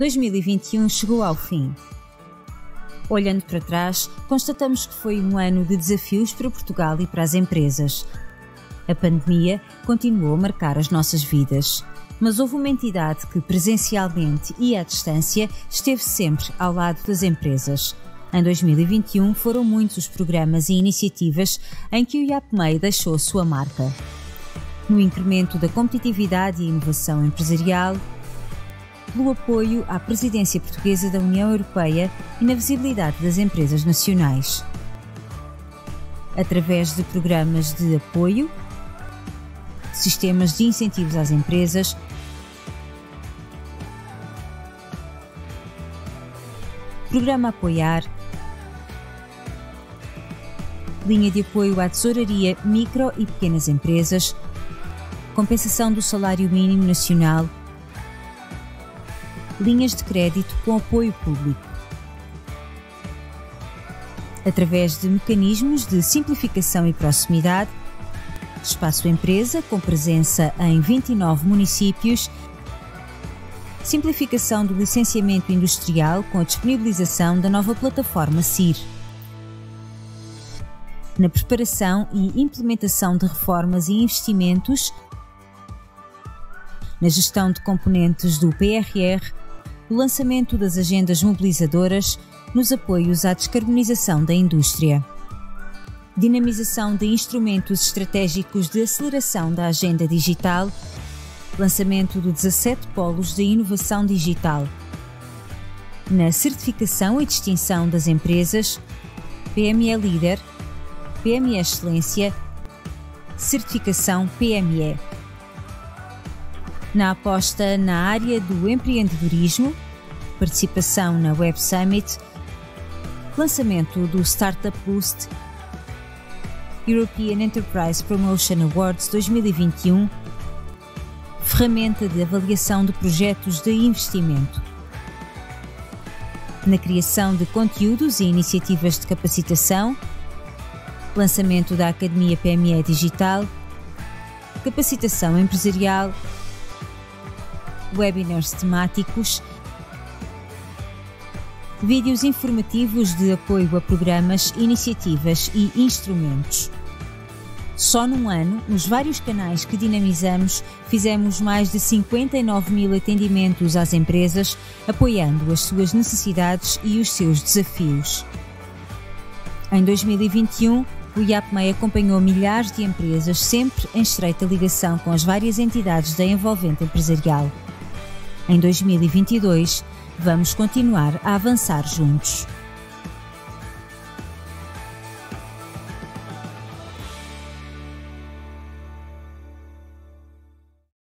2021 chegou ao fim. Olhando para trás, constatamos que foi um ano de desafios para Portugal e para as empresas. A pandemia continuou a marcar as nossas vidas, mas houve uma entidade que, presencialmente e à distância, esteve sempre ao lado das empresas. Em 2021 foram muitos os programas e iniciativas em que o IAPMEI deixou a sua marca. No incremento da competitividade e inovação empresarial, pelo apoio à presidência portuguesa da União Europeia e na visibilidade das empresas nacionais. Através de programas de apoio, sistemas de incentivos às empresas, Programa Apoiar, linha de apoio à tesouraria micro e pequenas empresas, compensação do salário mínimo nacional linhas de crédito com apoio público. Através de mecanismos de simplificação e proximidade, Espaço Empresa, com presença em 29 municípios, simplificação do licenciamento industrial com a disponibilização da nova plataforma CIR. Na preparação e implementação de reformas e investimentos, na gestão de componentes do PRR, o lançamento das agendas mobilizadoras nos apoios à descarbonização da indústria. Dinamização de instrumentos estratégicos de aceleração da agenda digital, lançamento de 17 polos de inovação digital. Na certificação e distinção das empresas, PME Líder, PME Excelência, certificação PME na aposta na área do empreendedorismo, participação na Web Summit, lançamento do Startup Boost, European Enterprise Promotion Awards 2021, ferramenta de avaliação de projetos de investimento. Na criação de conteúdos e iniciativas de capacitação, lançamento da Academia PME Digital, capacitação empresarial webinars temáticos, vídeos informativos de apoio a programas, iniciativas e instrumentos. Só num ano, nos vários canais que dinamizamos, fizemos mais de 59 mil atendimentos às empresas, apoiando as suas necessidades e os seus desafios. Em 2021, o IAPMEI acompanhou milhares de empresas, sempre em estreita ligação com as várias entidades da envolvente empresarial. Em 2022, vamos continuar a avançar juntos.